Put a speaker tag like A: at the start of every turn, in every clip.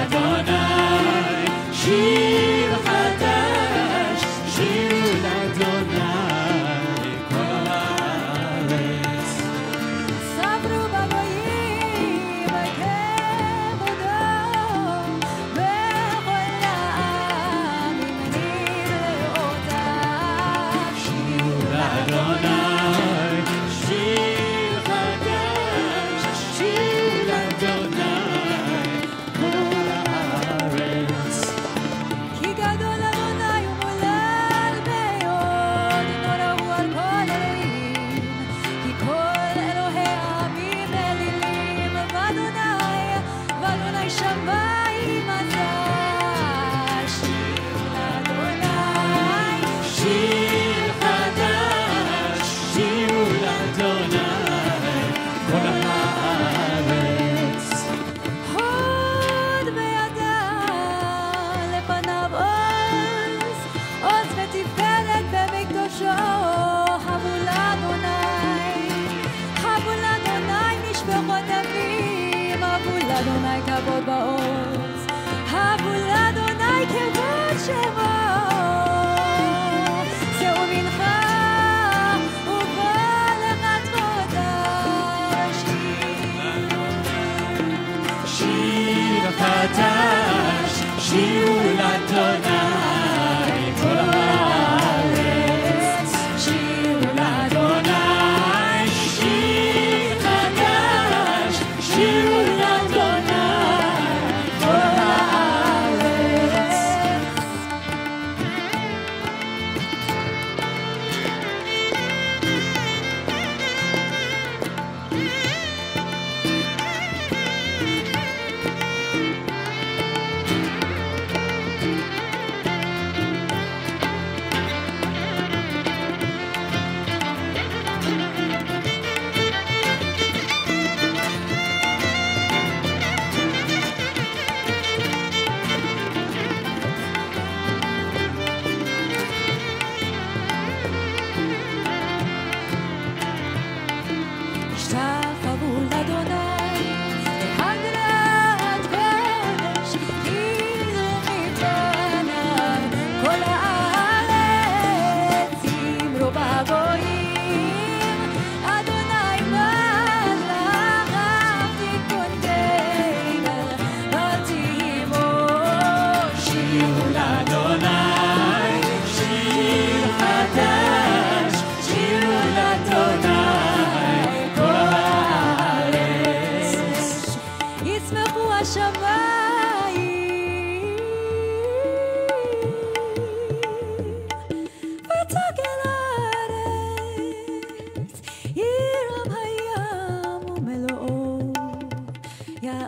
A: Adonai, بغدا فيما بولادونك بابا أوز ها بولادونك برشما חדש, שיעור לתודה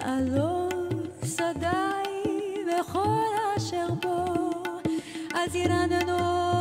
A: הלא שדי וכל אשר בו, אז ירננו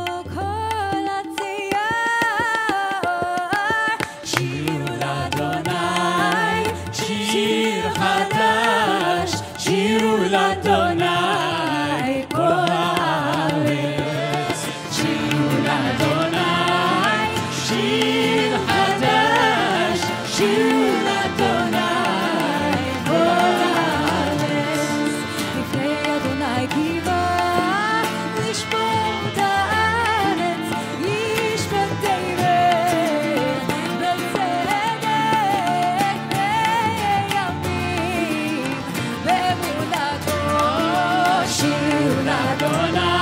A: Adonai.